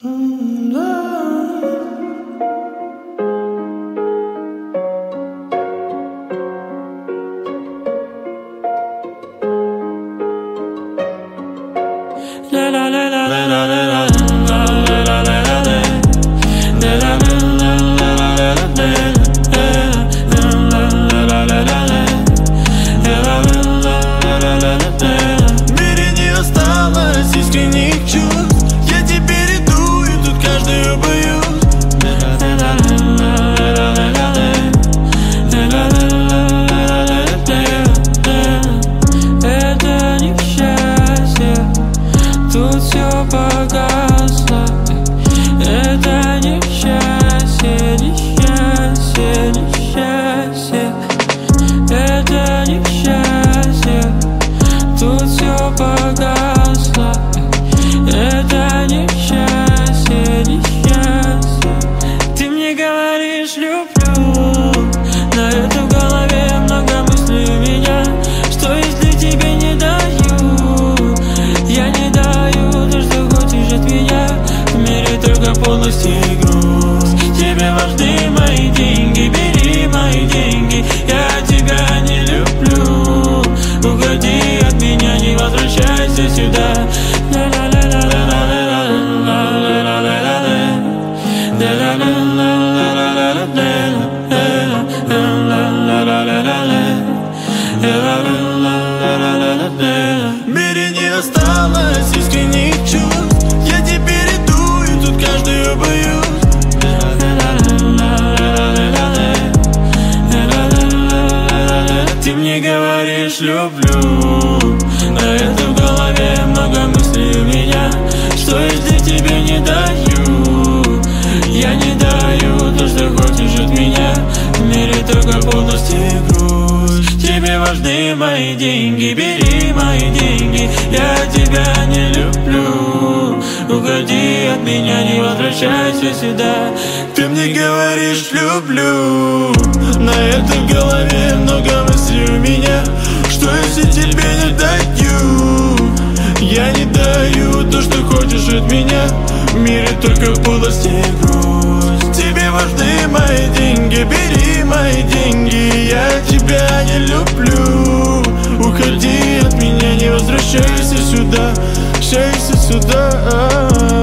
В Это не счастье, не счастье Ты мне говоришь люблю На это в голове много мыслей у меня Что если тебе не даю Я не даю то, что хочешь от меня. В мире только полость и грусть Тебе важны мои деньги Бери мои деньги. Я тебя не люблю. Уходи от меня, не возвращайся сюда мире не осталось искренних чувств. Я теперь иду тут каждую боюсь Ты мне говоришь люблю. На это в голове много мыслей у меня Что если тебе не даю. Я не даю то, хочешь от меня. В мире только грусть Важны мои деньги Бери мои деньги. Я тебя не люблю. Уходи от меня, не возвращайся сюда. Ты мне говоришь люблю. На этой голове много мыслей у меня. Что если тебе не даю Я не даю то, что хочешь от меня. В мире только полость и грусть. Тебе важны мои деньги, бери Возвращайся сюда Возвращайся сюда